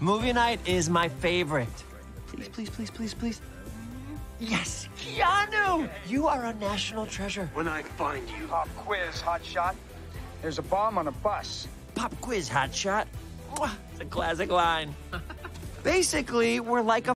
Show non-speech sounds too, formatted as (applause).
Movie night is my favorite. Please, please, please, please, please. Yes, Keanu! You are a national treasure. When I find you. Pop quiz, hot shot. There's a bomb on a bus. Pop quiz, hotshot. shot. It's a classic line. (laughs) Basically, we're like a